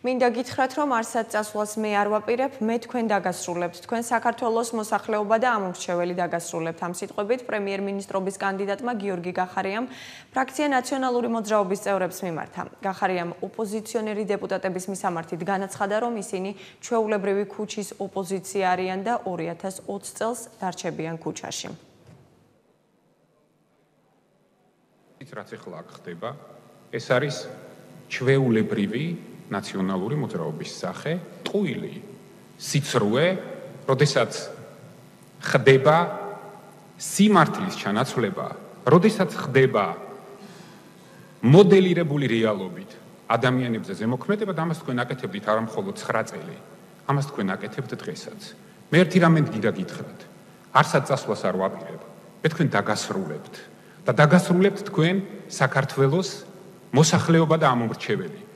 მინდა გითხრათ, რომ არსად წასვლას მე არ ვაპირებ, მე თქვენ დაგასრულებთ. თქვენ საქართველოს მოსახლეობა და ამორჩეველი დაგასრულებთ. ამ სიტყვებით პრემიერ-მინისტრობის კანდიდატმა გიორგი გახარიამ ფრაქცია ნაციონალური მოძრაობის წევრებს მიმართა. გახარიამ ოპოზიციონერი დეპუტატების მისამართით განაცხადა, რომ ისინი ჩვეულებრივი ქუჩის ოპოზიცია არიან და 2020 წელს დარჩებიან ქუჩაში. ის რაც ახლა ხდება, ეს არის ჩვეულებრივი ნაციონალური მოძრაობის სახე, ტყუილი, სიცრუე, როდესაც ხდება სიმართლის ჩანაცვლება, როდესაც ხდება მოდელირებული რეალობით ადამიანებზე ზემოქმედება და ამას თქვენ აკეთებდით არა მხოლოდ 9 წელი, ამას თქვენ აკეთებთ დღესაც. მე ერთი რამე გიდა გითხრათ. არსად წასვლას არ ვაპირებ. მე თქვენ დაგასრულებთ და დაგასრულებთ თქვენ საქართველოს მოსახლეობა და ამომრჩეველი.